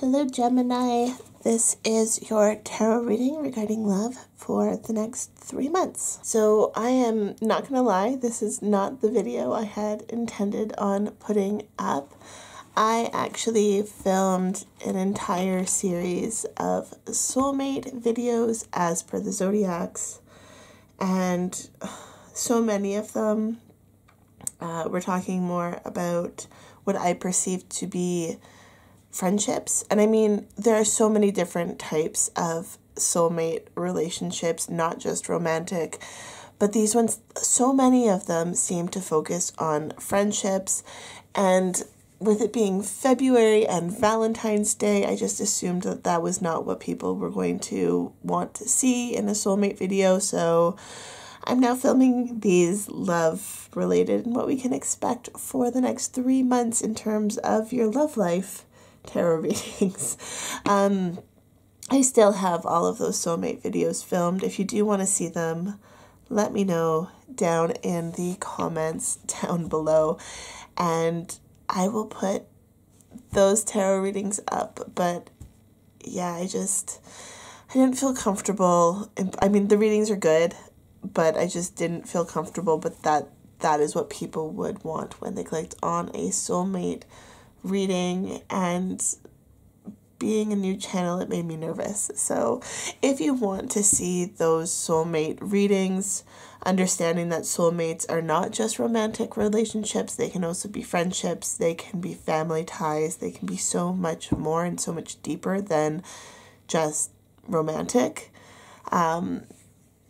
Hello, Gemini. This is your tarot reading regarding love for the next three months. So, I am not going to lie, this is not the video I had intended on putting up. I actually filmed an entire series of soulmate videos as per the zodiacs, and so many of them uh, we're talking more about what I perceive to be friendships. And I mean, there are so many different types of soulmate relationships, not just romantic. But these ones, so many of them seem to focus on friendships. And with it being February and Valentine's Day, I just assumed that that was not what people were going to want to see in a soulmate video. So I'm now filming these love related and what we can expect for the next three months in terms of your love life tarot readings. Um, I still have all of those soulmate videos filmed. If you do want to see them, let me know down in the comments down below and I will put those tarot readings up. But yeah, I just I didn't feel comfortable. I mean, the readings are good, but I just didn't feel comfortable. But that that is what people would want when they clicked on a soulmate reading and being a new channel, it made me nervous. So, if you want to see those soulmate readings, understanding that soulmates are not just romantic relationships, they can also be friendships, they can be family ties, they can be so much more and so much deeper than just romantic. Um,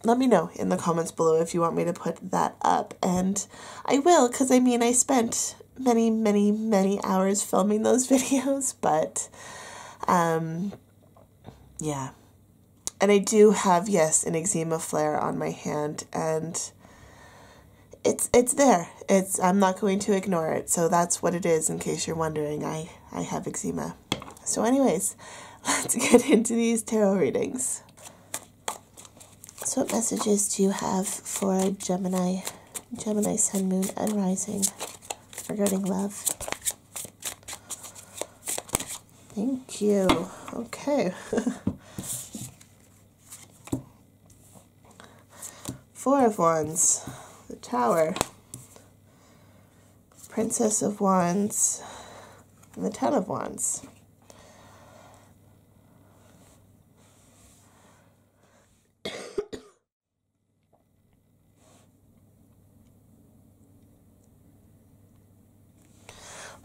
let me know in the comments below if you want me to put that up, and I will because I mean, I spent many, many, many hours filming those videos, but um, yeah. And I do have, yes, an eczema flare on my hand, and it's it's there. It's I'm not going to ignore it. So that's what it is. In case you're wondering, I I have eczema. So, anyways, let's get into these tarot readings. So, what messages do you have for Gemini, Gemini, Sun, Moon, and Rising? Regarding love. Thank you. Okay. Four of Wands, the Tower, Princess of Wands, and the Ten of Wands.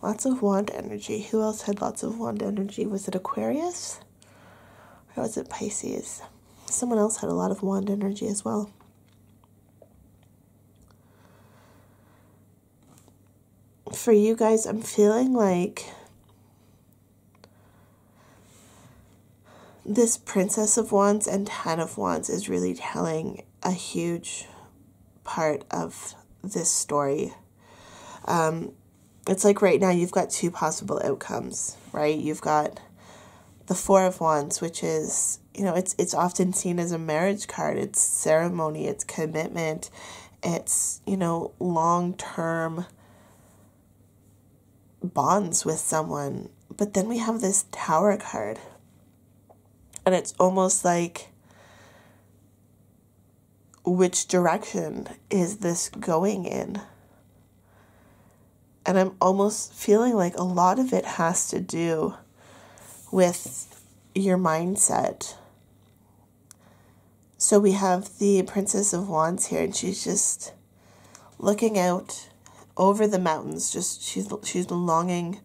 Lots of wand energy. Who else had lots of wand energy? Was it Aquarius? Or was it Pisces? Someone else had a lot of wand energy as well. For you guys, I'm feeling like this Princess of Wands and Ten of Wands is really telling a huge part of this story. Um, it's like right now you've got two possible outcomes, right? You've got the Four of Wands, which is, you know, it's it's often seen as a marriage card. It's ceremony, it's commitment, it's, you know, long-term bonds with someone. But then we have this Tower card. And it's almost like which direction is this going in? And I'm almost feeling like a lot of it has to do with your mindset. So we have the Princess of Wands here, and she's just looking out over the mountains. Just she's she's longing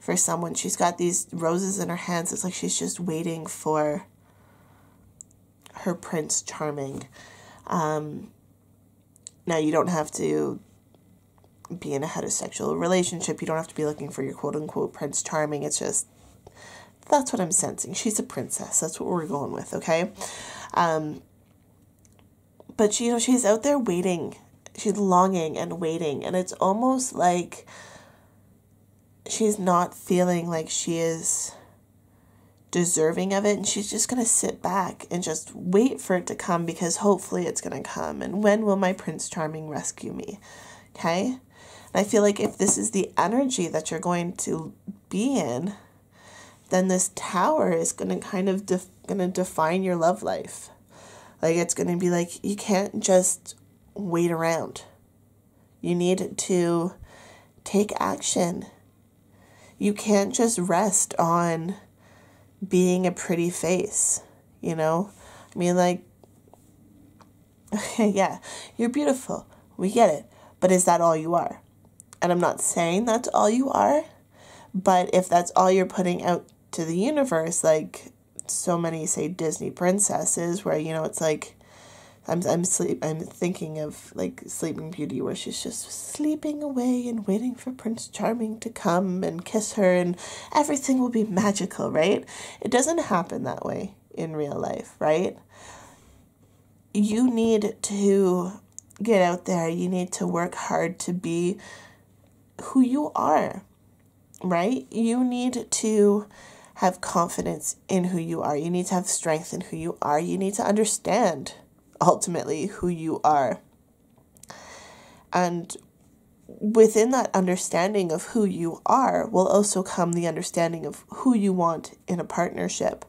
for someone. She's got these roses in her hands. It's like she's just waiting for her Prince Charming. Um, now you don't have to be in a heterosexual relationship. You don't have to be looking for your quote unquote Prince Charming. It's just that's what I'm sensing. She's a princess. That's what we're going with, okay? Um, but she, you know, she's out there waiting. She's longing and waiting, and it's almost like she's not feeling like she is deserving of it and she's just going to sit back and just wait for it to come because hopefully it's going to come and when will my prince charming rescue me okay and I feel like if this is the energy that you're going to be in, then this tower is going to kind of def- going to define your love life. Like it's going to be like you can't just wait around. You need to take action. You can't just rest on being a pretty face, you know? I mean, like, yeah, you're beautiful. We get it. But is that all you are? And I'm not saying that's all you are, but if that's all you're putting out to the universe, like so many say Disney princesses, where, you know, it's like, I'm I'm sleep I'm thinking of like Sleeping Beauty where she's just sleeping away and waiting for Prince Charming to come and kiss her and everything will be magical, right? It doesn't happen that way in real life, right? You need to get out there. You need to work hard to be who you are, right? You need to have confidence in who you are. You need to have strength in who you are. You need to understand ultimately who you are. And within that understanding of who you are will also come the understanding of who you want in a partnership.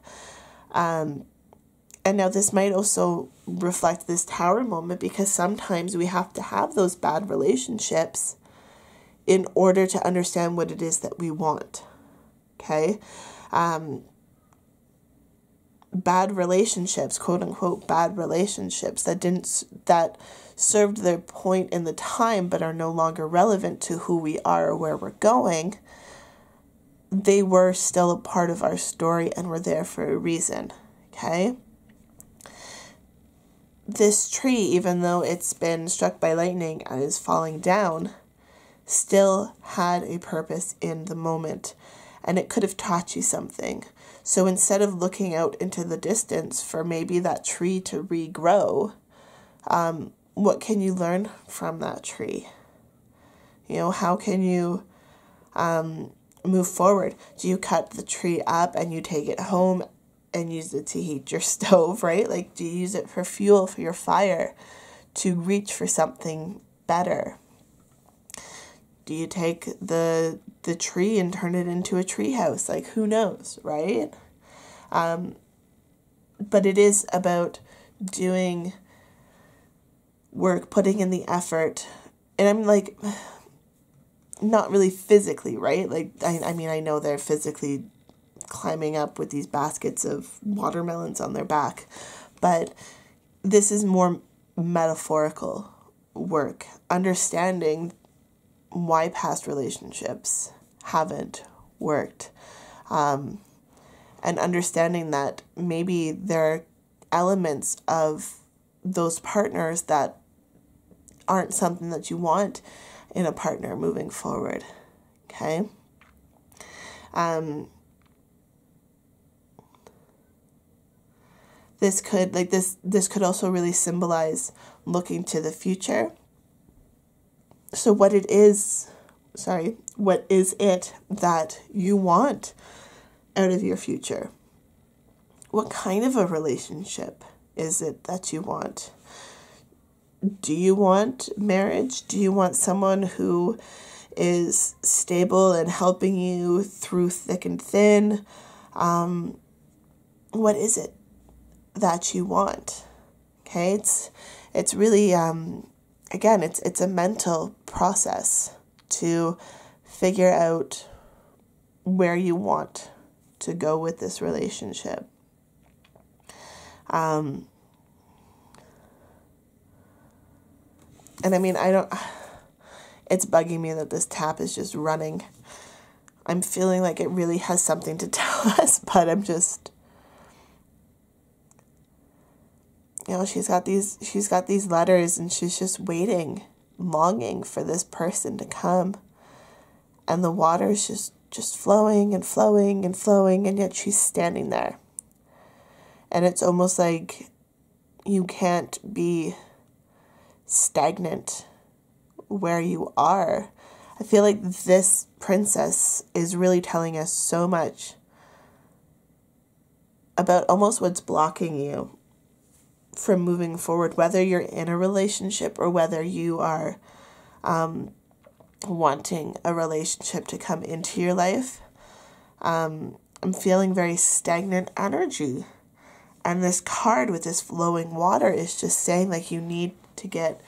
Um, and now this might also reflect this tower moment because sometimes we have to have those bad relationships in order to understand what it is that we want. Okay? Um, bad relationships, quote unquote bad relationships that didn't that served their point in the time but are no longer relevant to who we are or where we're going, they were still a part of our story and were there for a reason. Okay? This tree, even though it's been struck by lightning and is falling down, still had a purpose in the moment and it could have taught you something. So instead of looking out into the distance for maybe that tree to regrow, um, what can you learn from that tree? You know, how can you um, move forward? Do you cut the tree up and you take it home and use it to heat your stove, right? Like, do you use it for fuel for your fire to reach for something better? Do you take the the tree and turn it into a tree house? Like who knows, right? Um, but it is about doing work, putting in the effort, and I'm like not really physically, right? Like I, I mean I know they're physically climbing up with these baskets of watermelons on their back, but this is more metaphorical work, understanding why past relationships haven't worked. Um, and understanding that maybe there are elements of those partners that aren't something that you want in a partner moving forward. Okay? Um, this could like this this could also really symbolize looking to the future so, what it is, sorry, what is it that you want out of your future? What kind of a relationship is it that you want? Do you want marriage? Do you want someone who is stable and helping you through thick and thin? Um, what is it that you want? Okay, it's it's really um, again, it's it's a mental process to figure out where you want to go with this relationship. Um, and I mean, I don't, it's bugging me that this tap is just running. I'm feeling like it really has something to tell us, but I'm just you know she's got these she's got these letters and she's just waiting longing for this person to come. And the water's just just flowing and flowing and flowing and yet she's standing there. And it's almost like you can't be stagnant where you are. I feel like this princess is really telling us so much about almost what's blocking you from moving forward, whether you're in a relationship or whether you are um, wanting a relationship to come into your life. Um, I'm feeling very stagnant energy. And this card with this flowing water is just saying like you need to get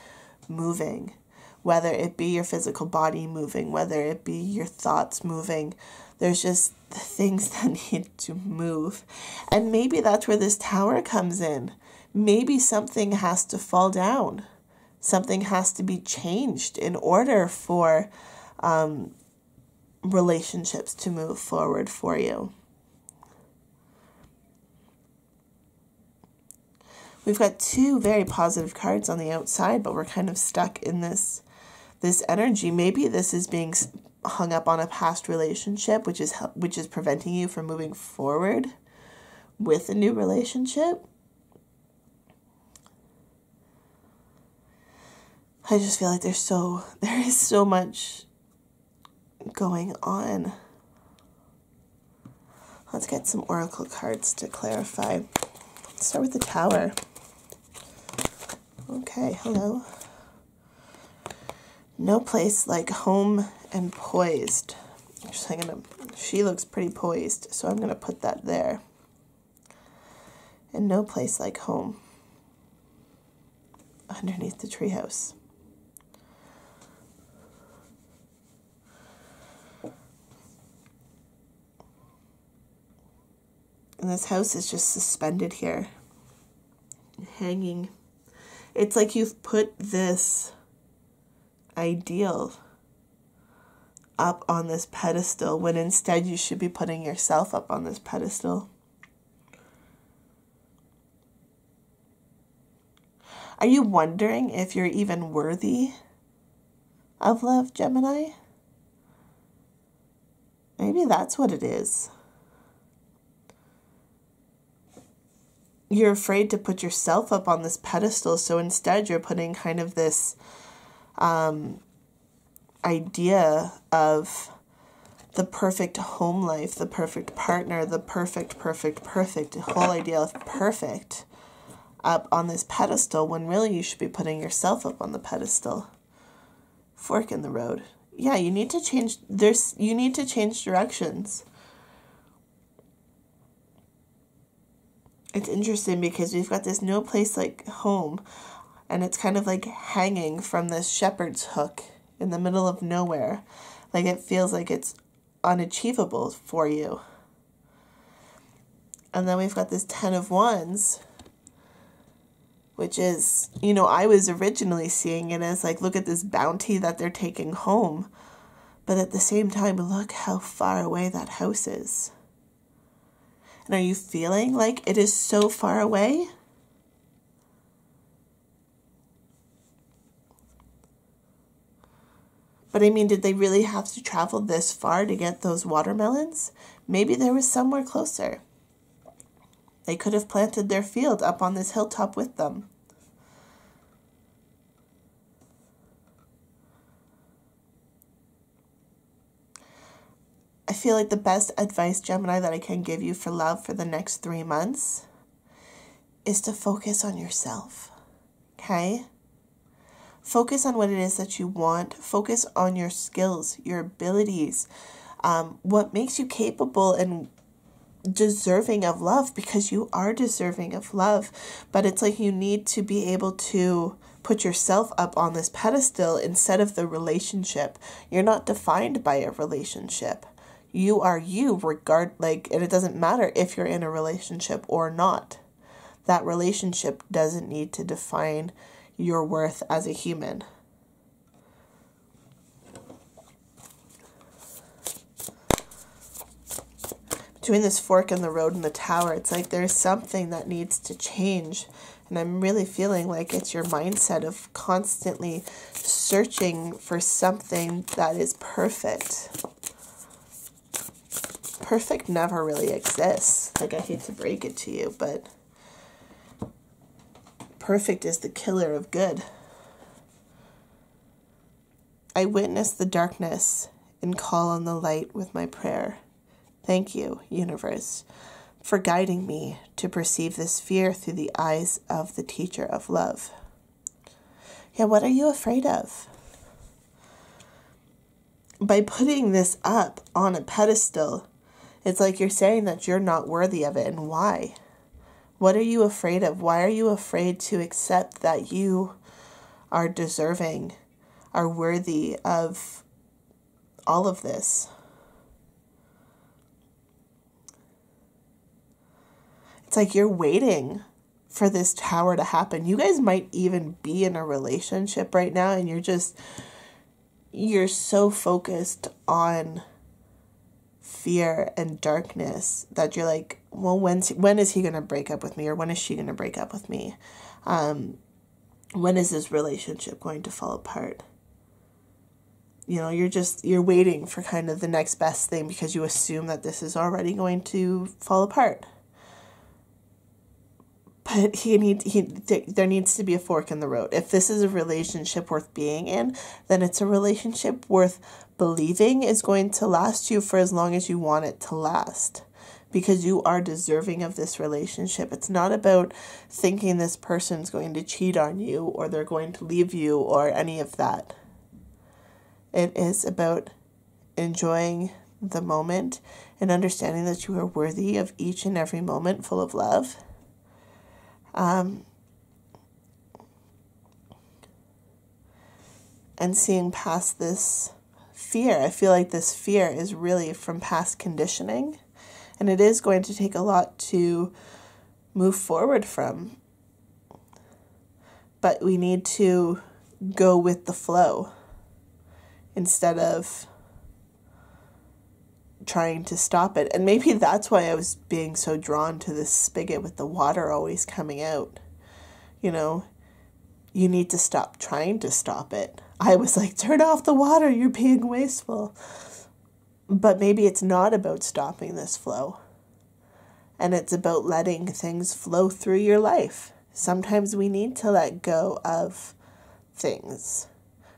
moving, whether it be your physical body moving, whether it be your thoughts moving. There's just the things that need to move. And maybe that's where this tower comes in. Maybe something has to fall down. Something has to be changed in order for um, relationships to move forward for you. We've got two very positive cards on the outside, but we're kind of stuck in this this energy. Maybe this is being hung up on a past relationship, which is which is preventing you from moving forward with a new relationship. I just feel like there's so there is so much going on. Let's get some oracle cards to clarify. Let's start with the tower. Okay, hello. No place like home and poised. She looks pretty poised, so I'm gonna put that there. And no place like home underneath the treehouse. And this house is just suspended here, hanging it's like you've put this ideal up on this pedestal when instead you should be putting yourself up on this pedestal. Are you wondering if you're even worthy of love, Gemini? Maybe that's what it is. You're afraid to put yourself up on this pedestal. So instead, you're putting kind of this um, idea of the perfect home life, the perfect partner, the perfect, perfect, perfect, whole idea of perfect up on this pedestal when really you should be putting yourself up on the pedestal. Fork in the road. Yeah, you need to change there's you need to change directions. It's interesting because we've got this no place like home and it's kind of like hanging from this shepherd's hook in the middle of nowhere. Like it feels like it's unachievable for you. And then we've got this 10 of wands, which is, you know, I was originally seeing it as like, look at this bounty that they're taking home. But at the same time, look how far away that house is. And are you feeling like it is so far away? But I mean, did they really have to travel this far to get those watermelons? Maybe there was somewhere closer. They could have planted their field up on this hilltop with them. I feel like the best advice, Gemini, that I can give you for love for the next three months is to focus on yourself. Okay? Focus on what it is that you want. Focus on your skills, your abilities, um, what makes you capable and deserving of love because you are deserving of love. But it's like you need to be able to put yourself up on this pedestal instead of the relationship. You're not defined by a relationship you are you regard like and it doesn't matter if you're in a relationship or not. That relationship doesn't need to define your worth as a human. Between this fork in the road and the tower it's like there's something that needs to change. And i'm really feeling like it's your mindset of constantly searching for something that is perfect perfect never really exists. Like, I hate to break it to you, but perfect is the killer of good. I witness the darkness and call on the light with my prayer. Thank you, universe, for guiding me to perceive this fear through the eyes of the teacher of love. Yeah, what are you afraid of? By putting this up on a pedestal, It's like you're saying that you're not worthy of it, and why? What are you afraid of? Why are you afraid to accept that you are deserving, are worthy of all of this? It's like you're waiting for this tower to happen. You guys might even be in a relationship right now and you're just you're so focused on fear and darkness that you're like, well, when's when is he gonna break up with me, or when is she gonna break up with me? Um, when is this relationship going to fall apart? You know, you're just you're waiting for kind of the next best thing because you assume that this is already going to fall apart but he need he there needs to be a fork in the road. If this is a relationship worth being in, then it's a relationship worth believing is going to last you for as long as you want it to last. Because you are deserving of this relationship. It's not about thinking this person's going to cheat on you or they're going to leave you or any of that. It is about enjoying the moment and understanding that you are worthy of each and every moment full of love um, and seeing past this fear. I feel like this fear is really from past conditioning, and it is going to take a lot to move forward from. But we need to go with the flow instead of trying to stop it. And maybe that's why I was being so drawn to this spigot with the water always coming out. You know, you need to stop trying to stop it. I was like, turn off the water, you're being wasteful. But maybe it's not about stopping this flow. And it's about letting things flow through your life. Sometimes we need to let go of things.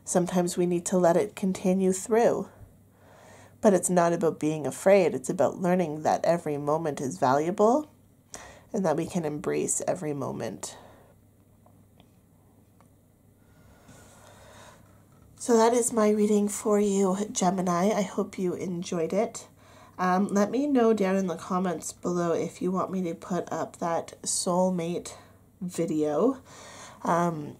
Sometimes we need to let it continue through. But it's not about being afraid, it's about learning that every moment is valuable and that we can embrace every moment. So that is my reading for you, Gemini. I hope you enjoyed it. Um, let me know down in the comments below if you want me to put up that soulmate video. Um,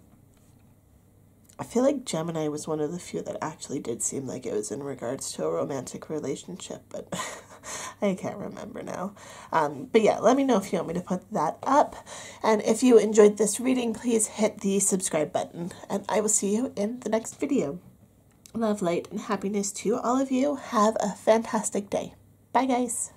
I feel like Gemini was one of the few that actually did seem like it was in regards to a romantic relationship, but I can't remember now. Um, but yeah, let me know if you want me to put that up. And if you enjoyed this reading, please hit the subscribe button, and I will see you in the next video. Love, light, and happiness to all of you. Have a fantastic day. Bye, guys.